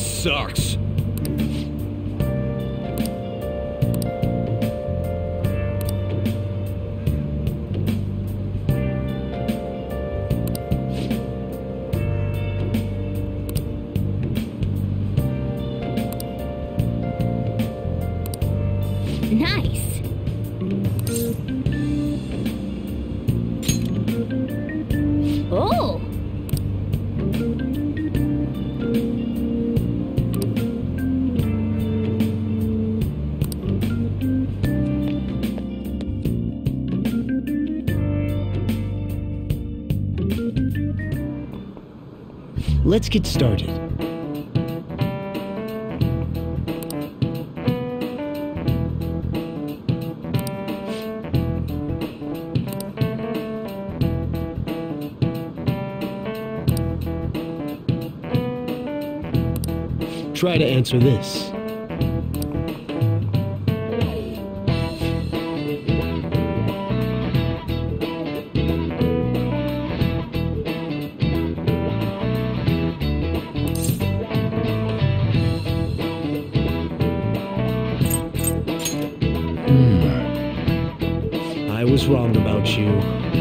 sucks. Get started. Try to answer this. You.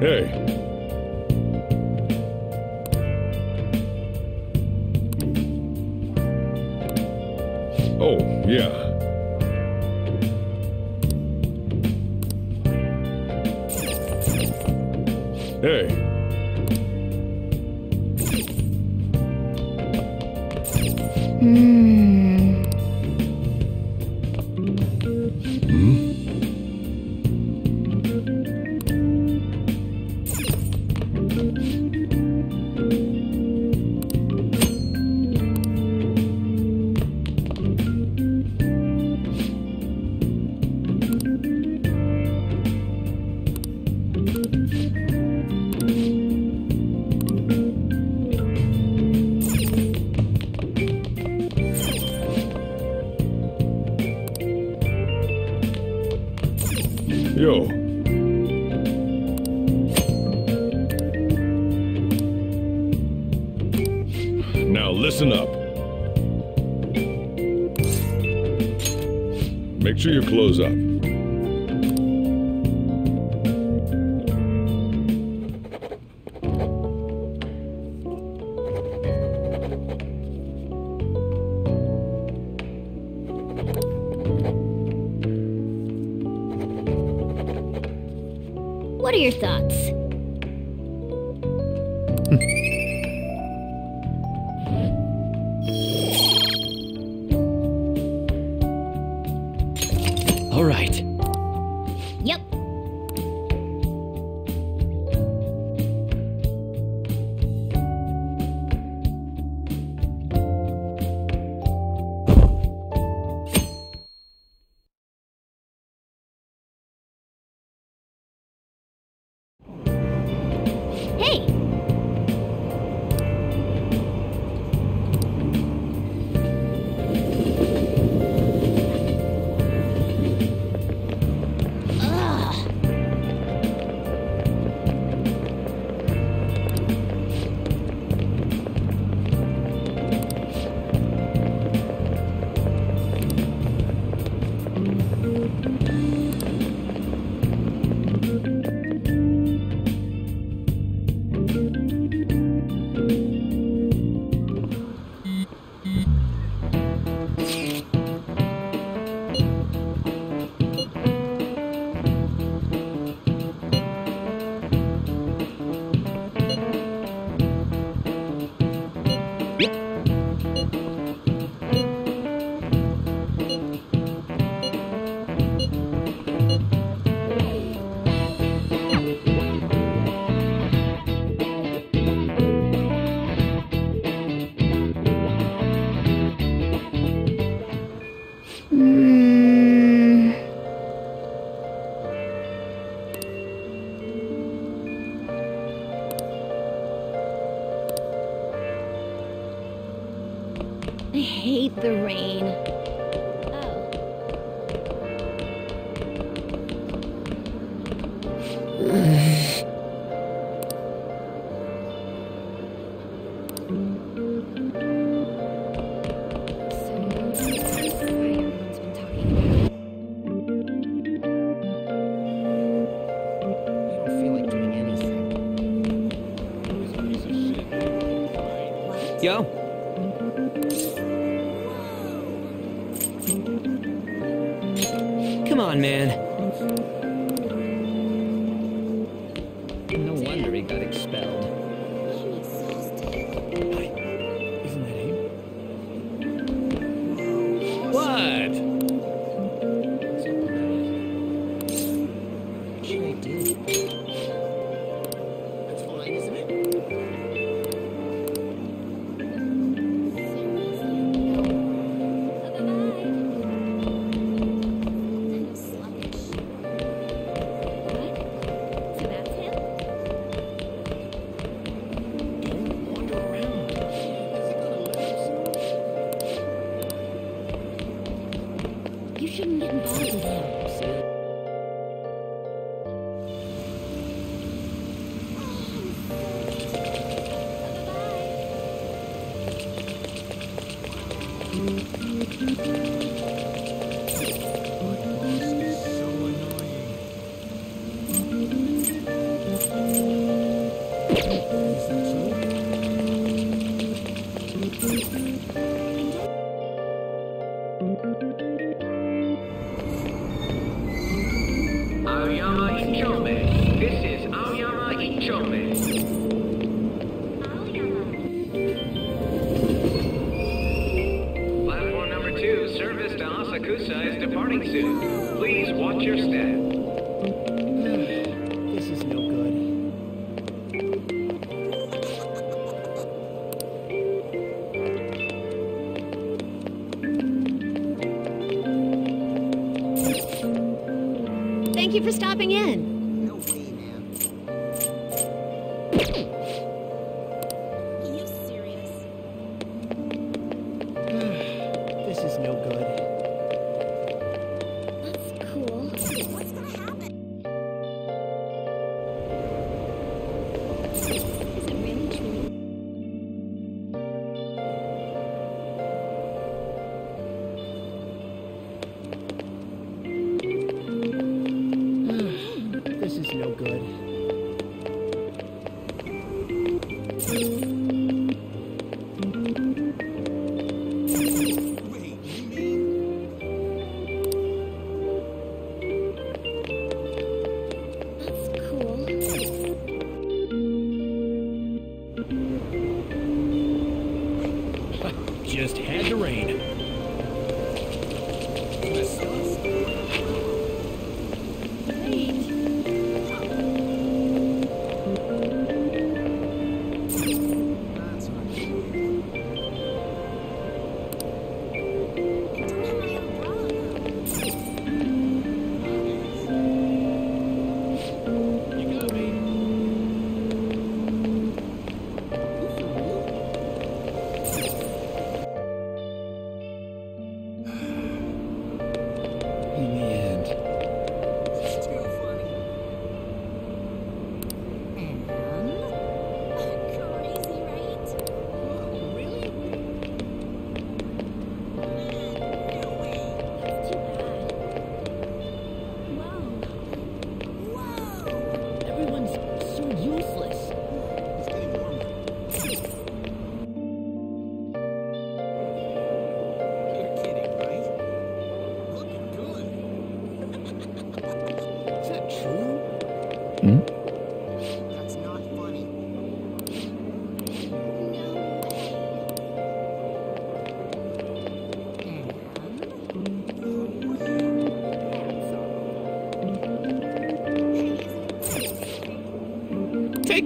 Hey.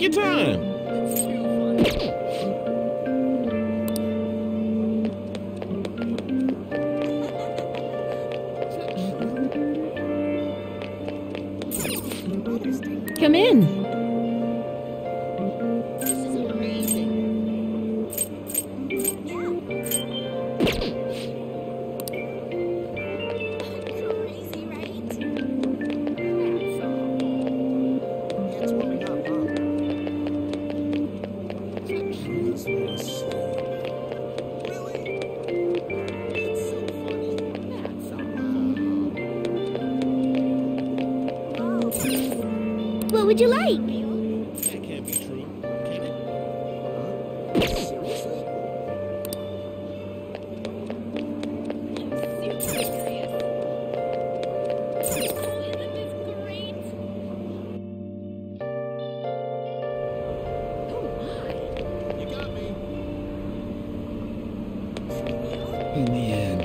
Gitarre. In the end.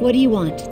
What do you want?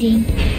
meeting.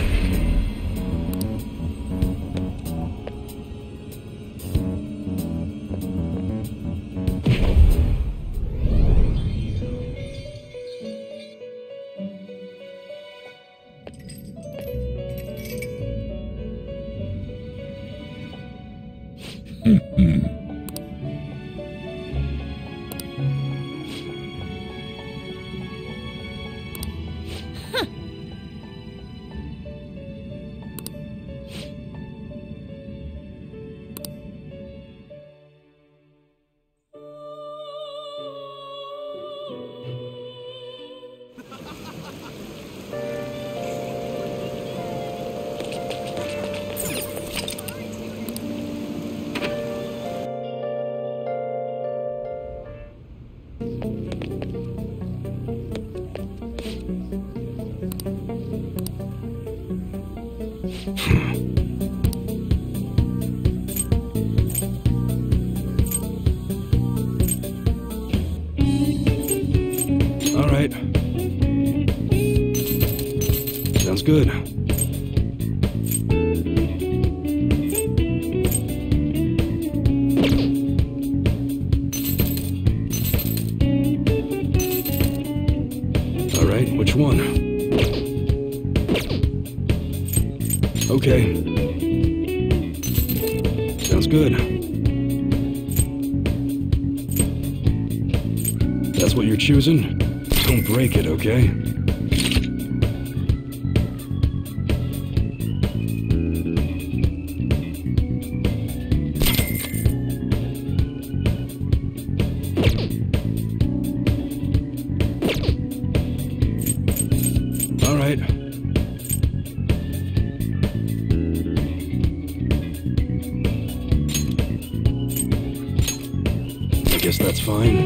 choosing? Don't break it, okay? All right. I guess that's fine.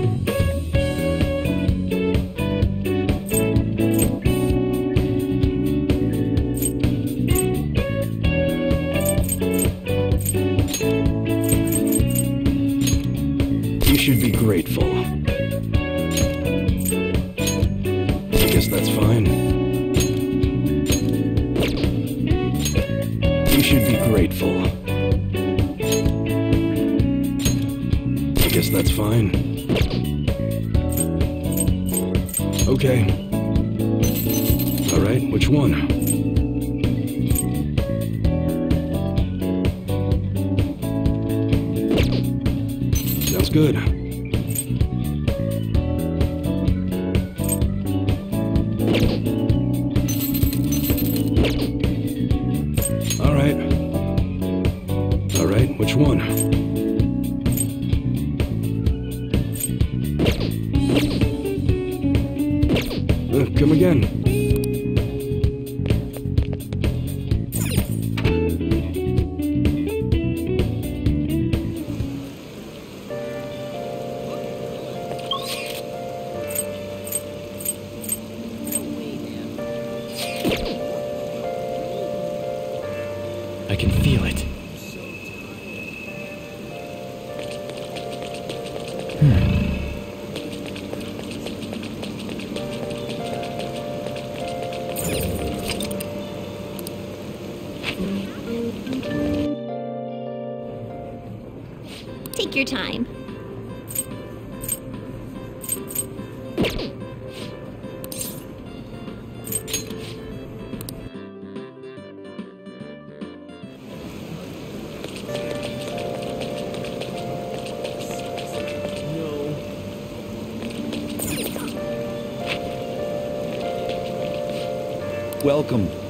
Welcome.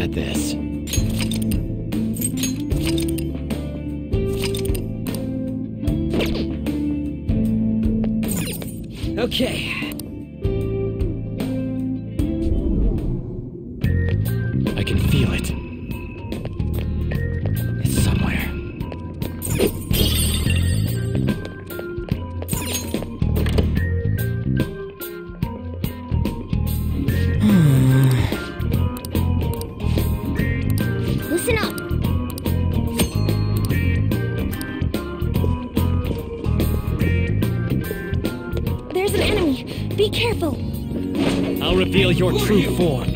at this. Okay. I can feel it. your true form.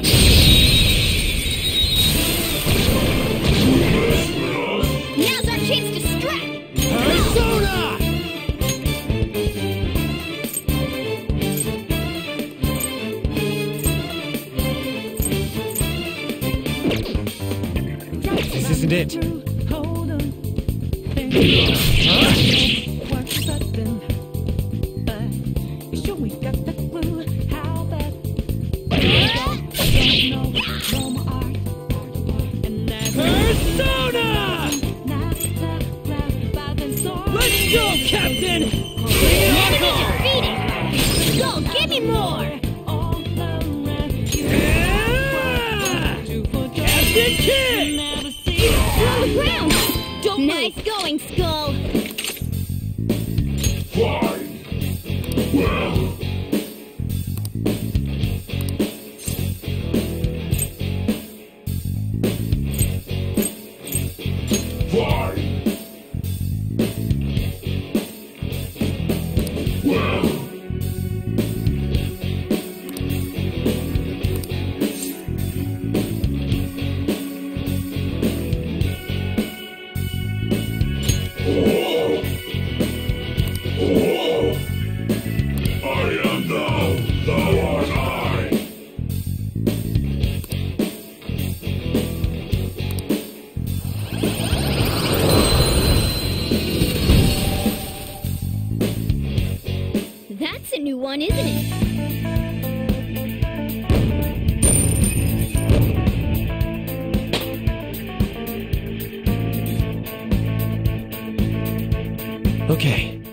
Okay.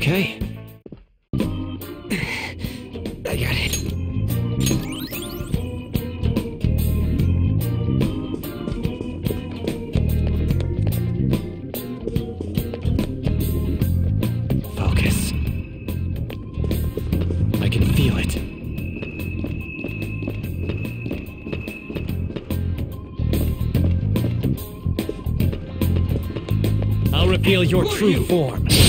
okay? I got it. Focus. I can feel it. I'll reveal your true form.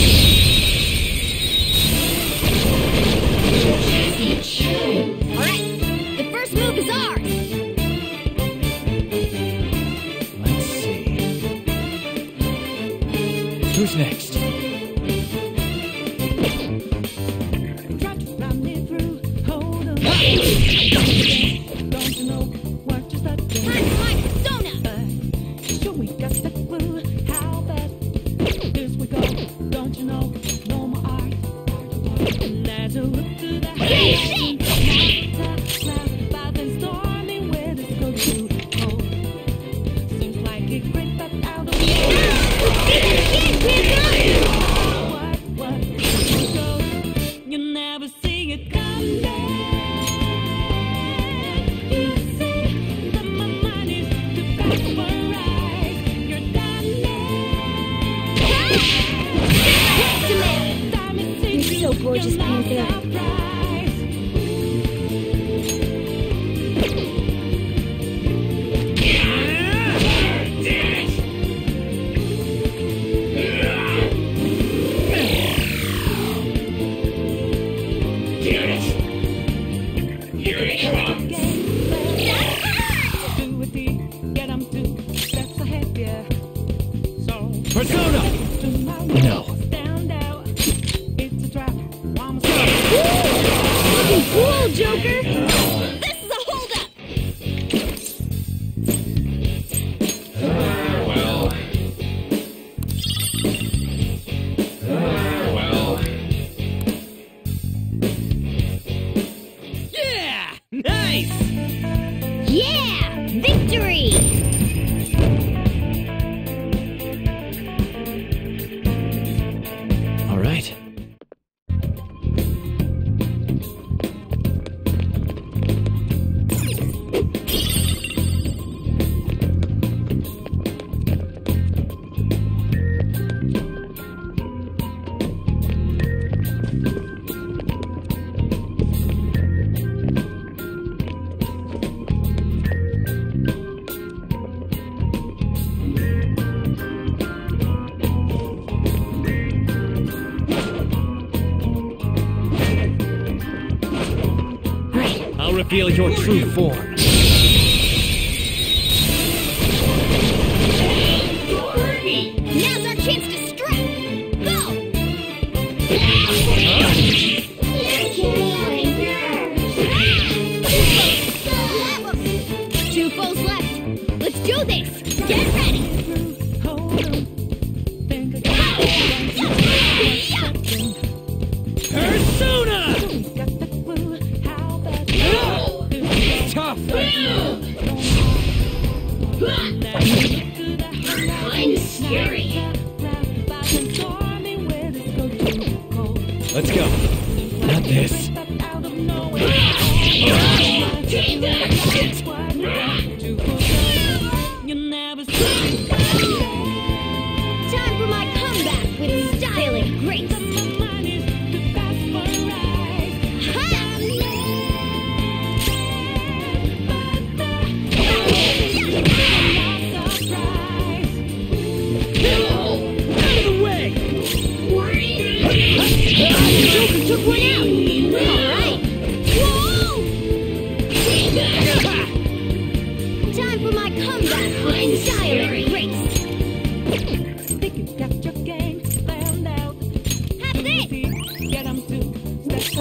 your true form.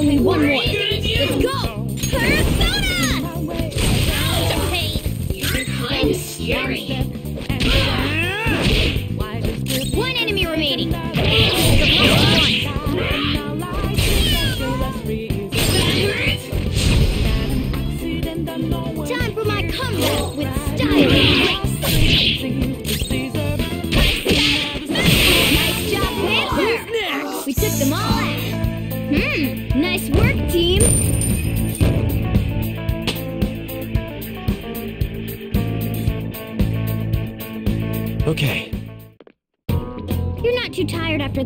Only one more.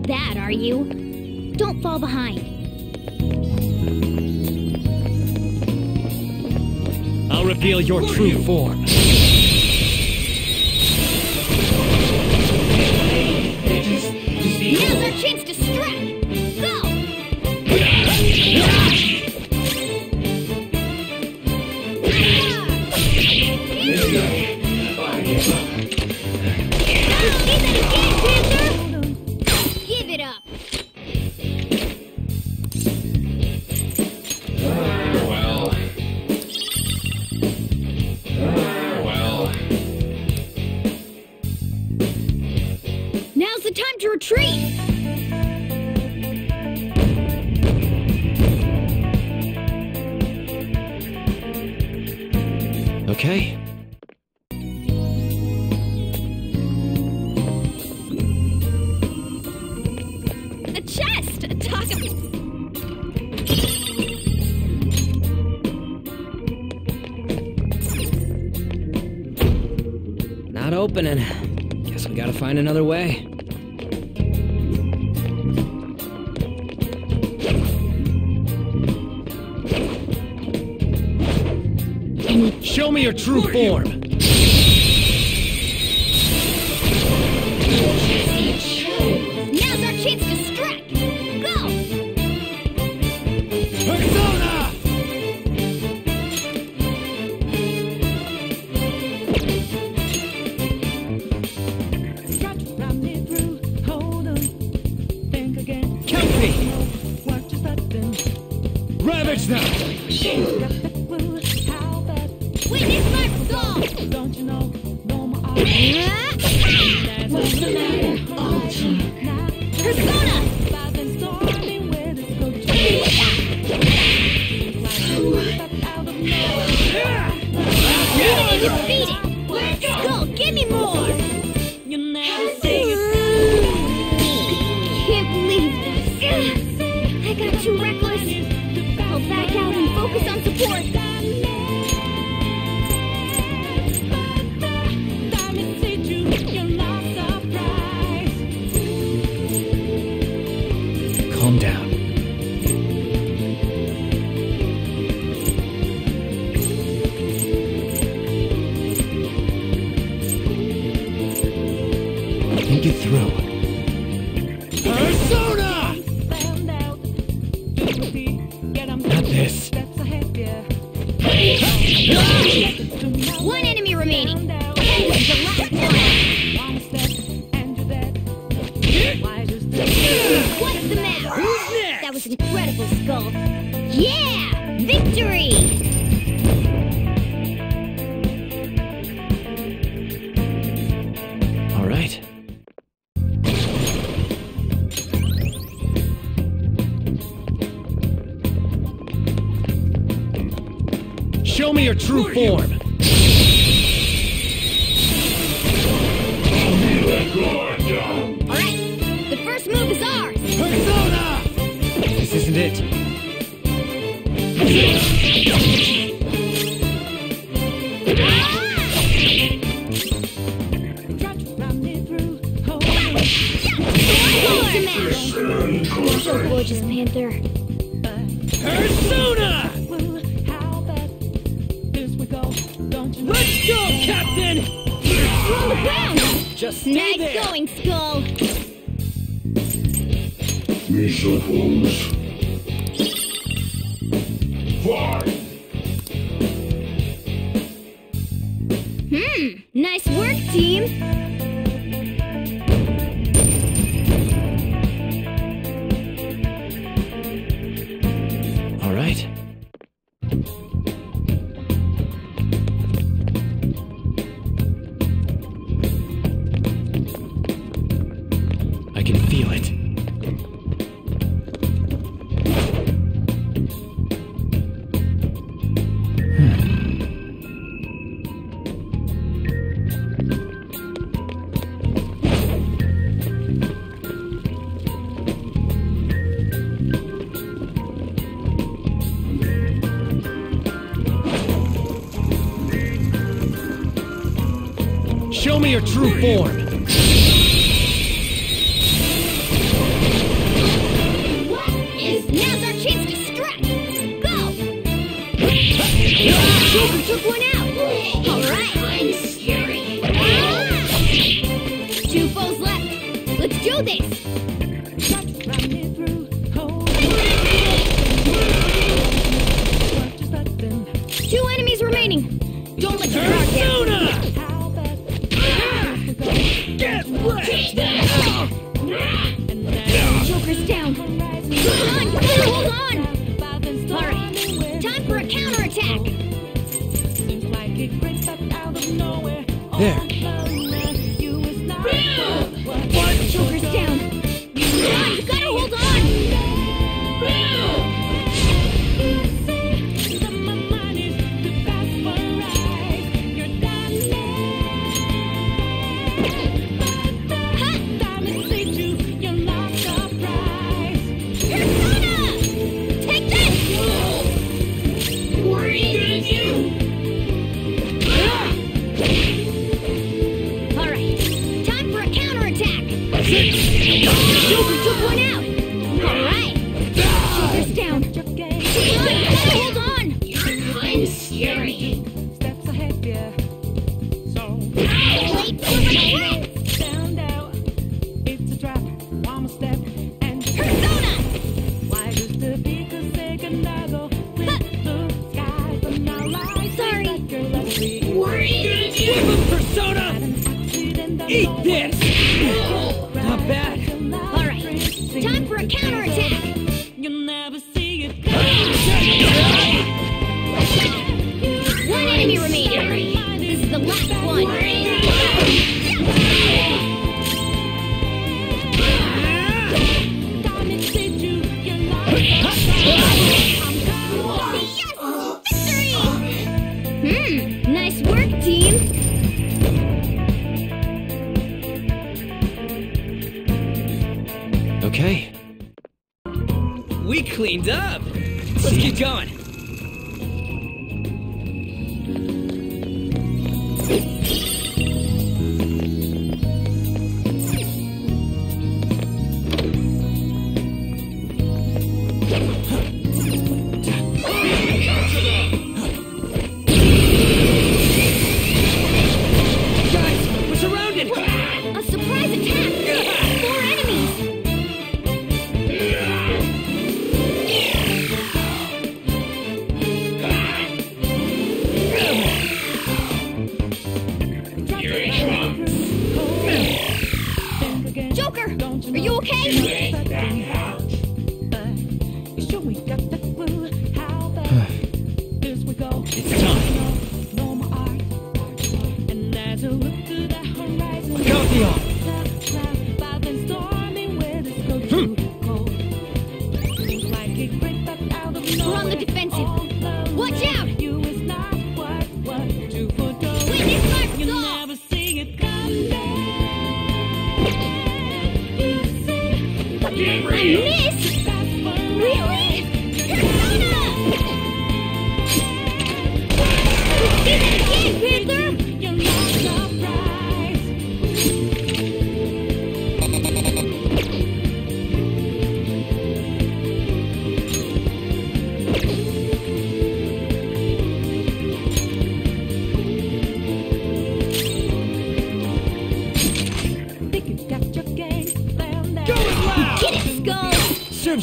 that, are you? Don't fall behind. I'll reveal your true form. opening. Guess we gotta find another way. Show me your true form! form. Alright, the first move is ours! Persona! This isn't it. You're gorgeous, Panther. Persona! ground! Just stay nice there! Going, Skull! Mr. Holmes. Fine! Hmm, nice work, team! true form. defensive.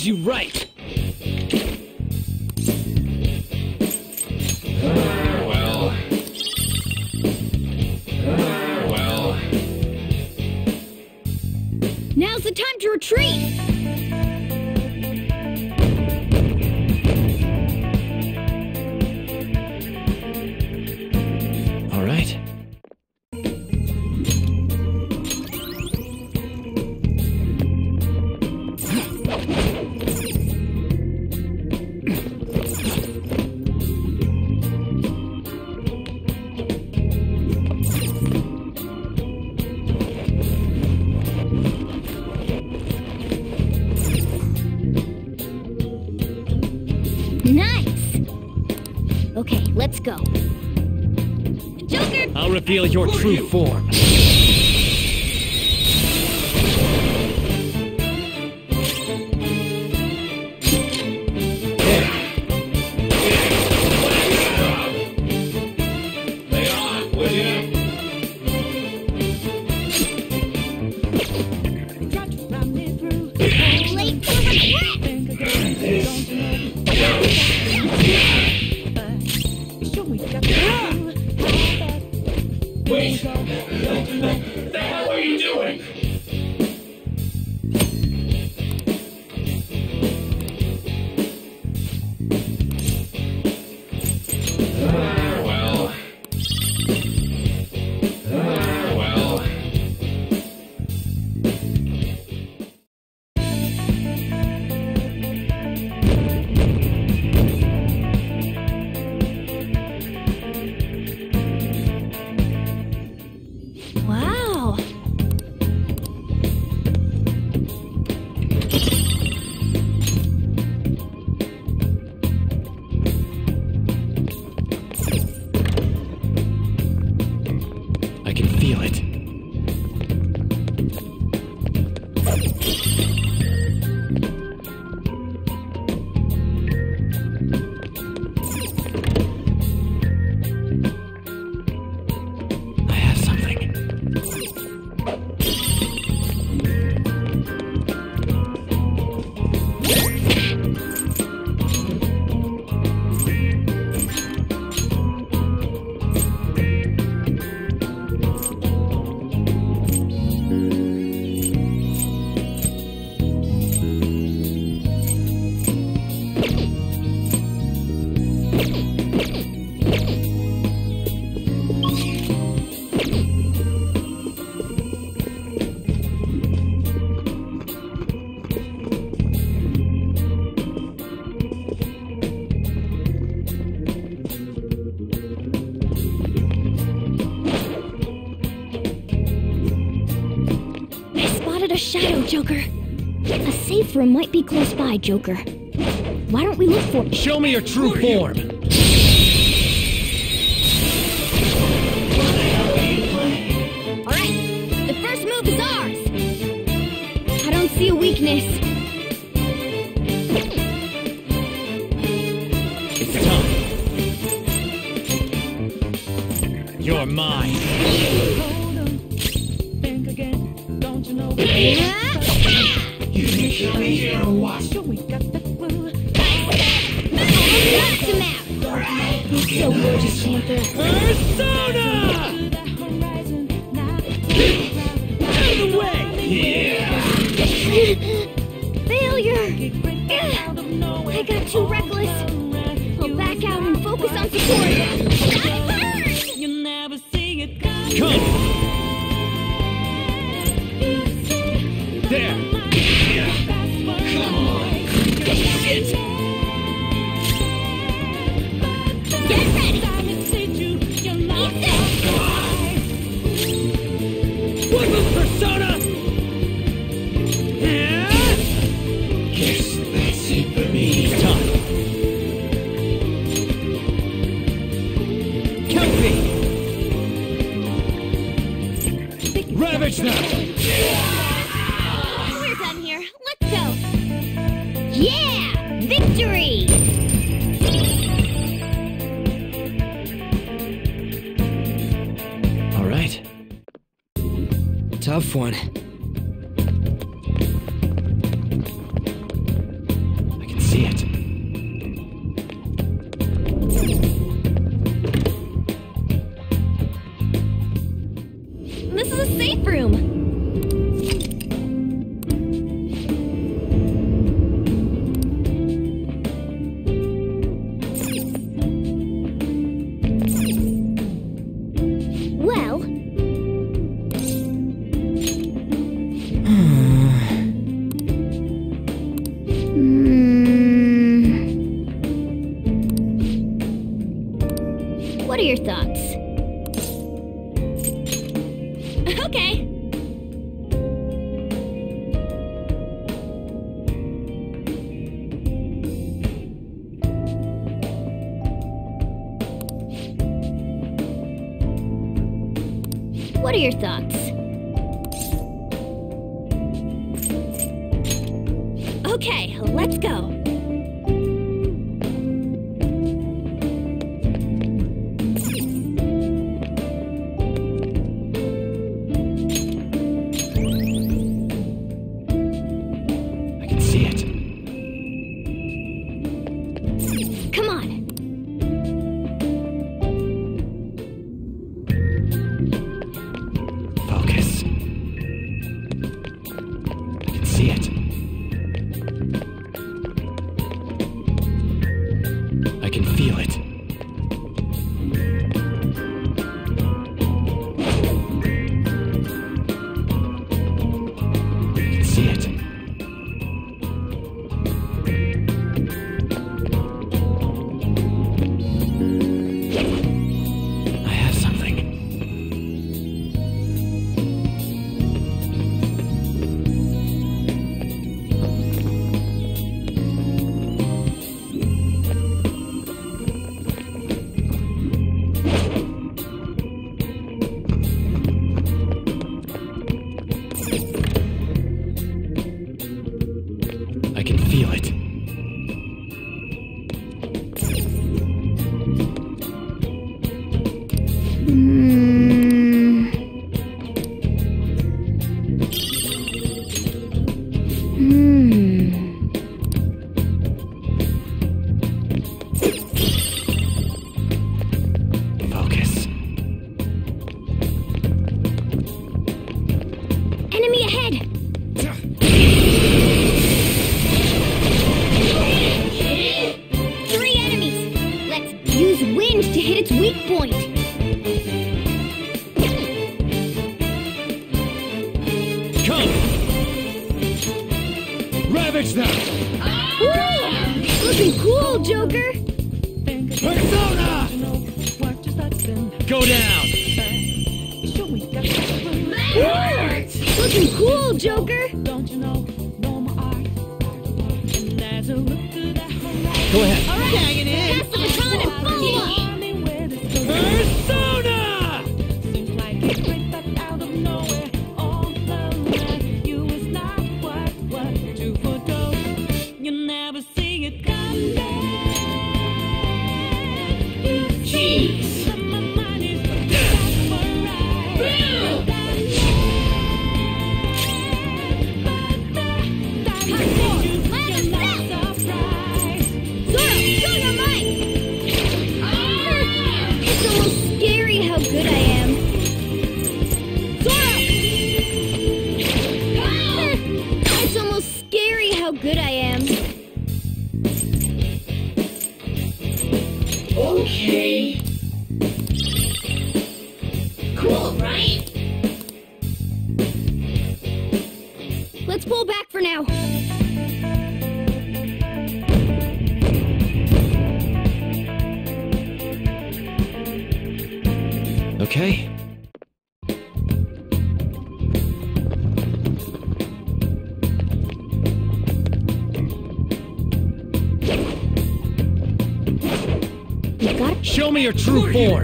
serves you right. reveal your true form. Joker. A safe room might be close by, Joker. Why don't we look for it? Show me your true form! me your true form.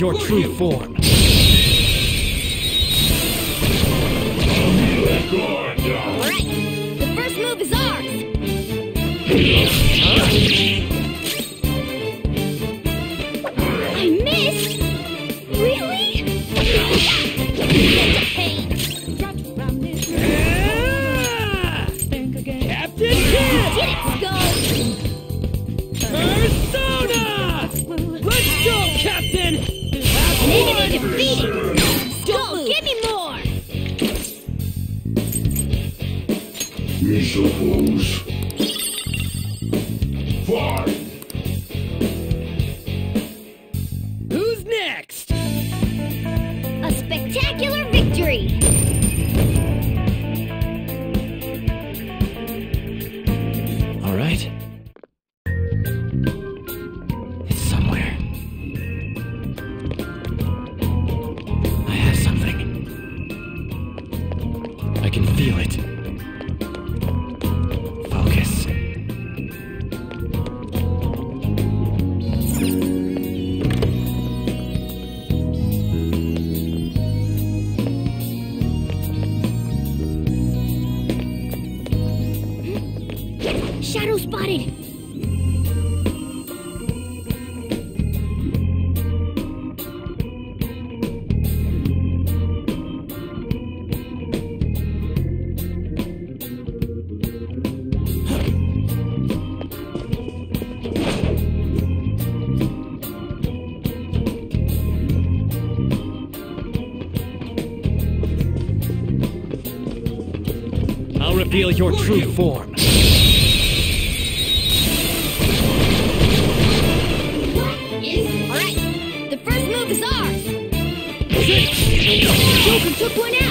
your true form. reveal your true form. Alright, the first move is ours! Joker took one out!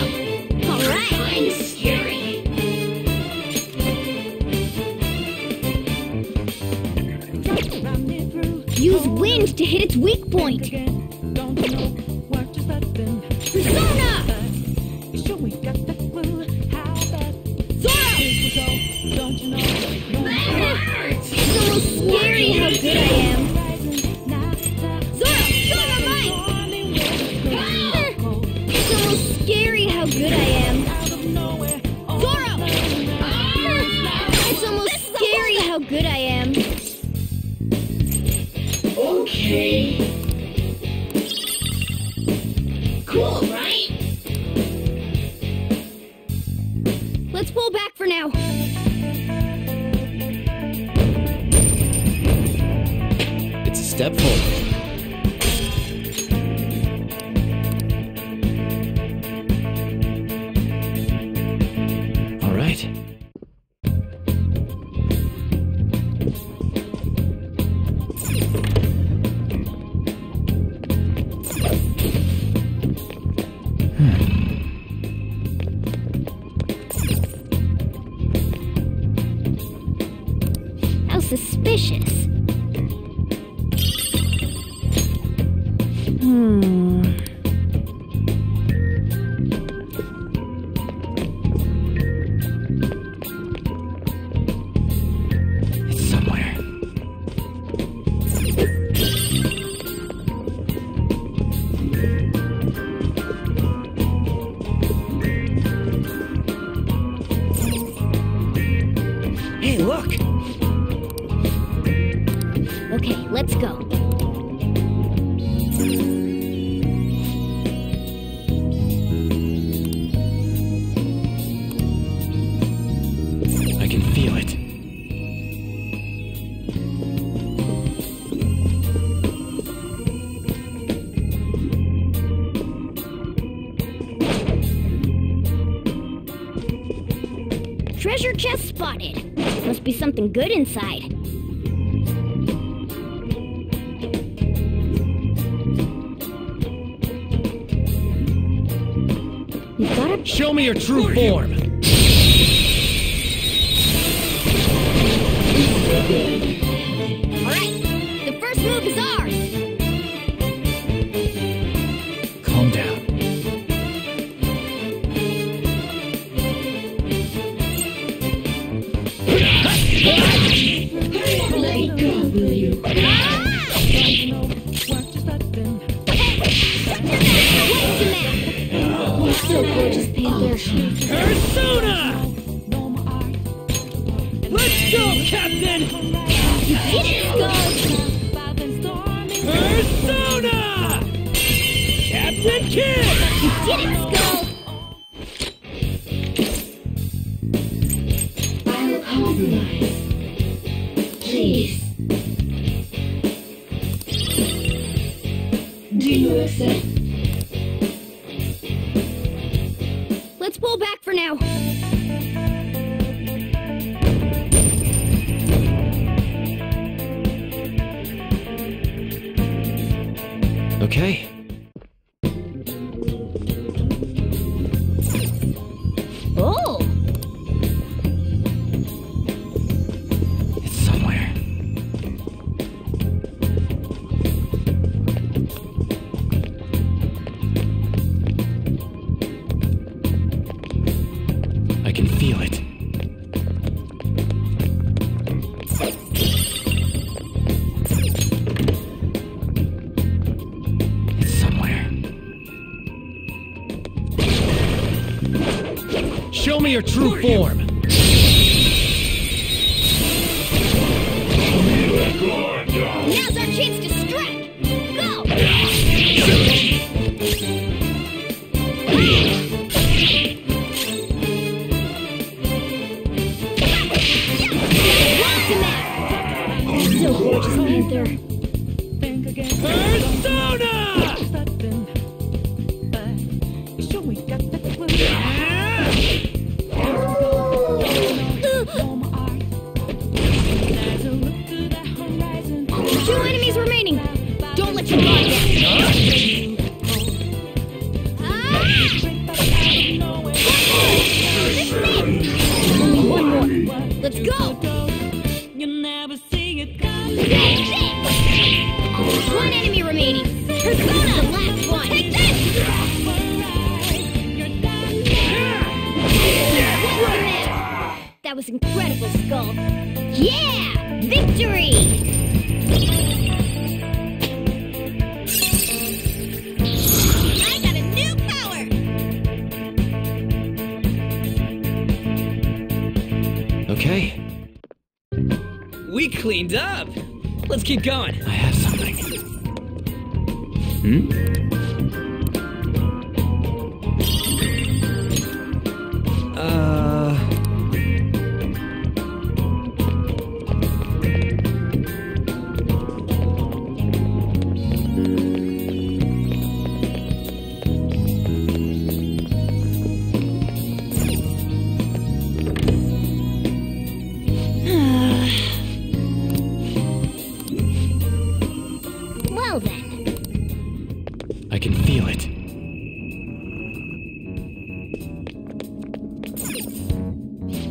Hey, look! Okay, let's go. be something good inside. You gotta- Show me your true form! can feel it. It's somewhere. Show me your true form!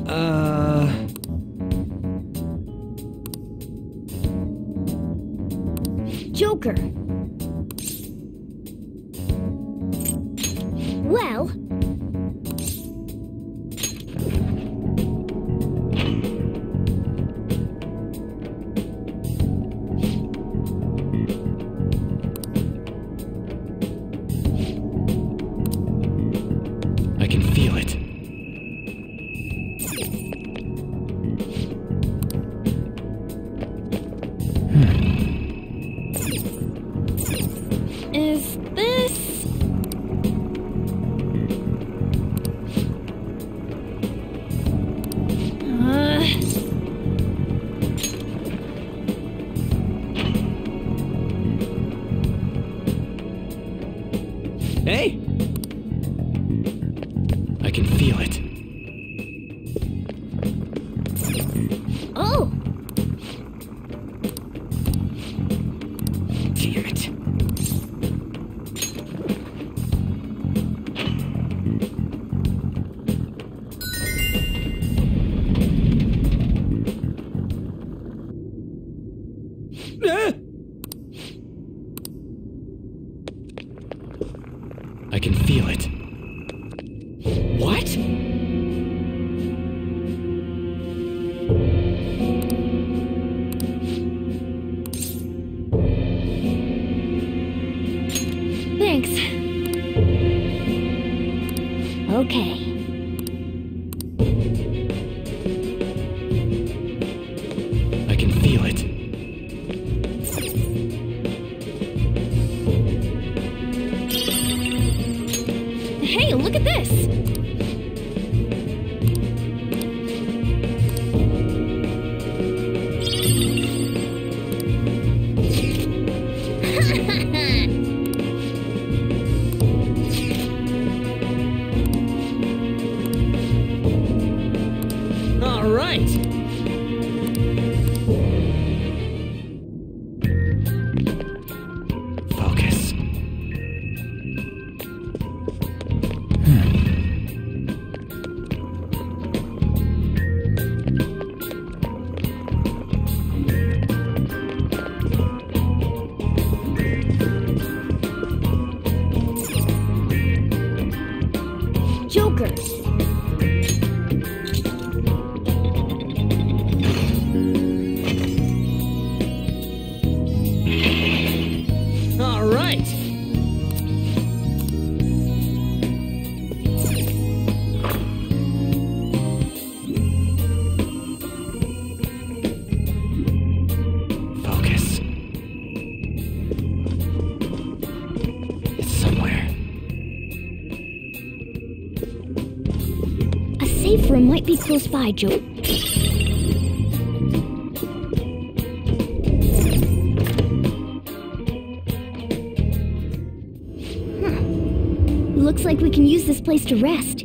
Uh... Joker, All right. might be close by, Joe. Huh. Looks like we can use this place to rest.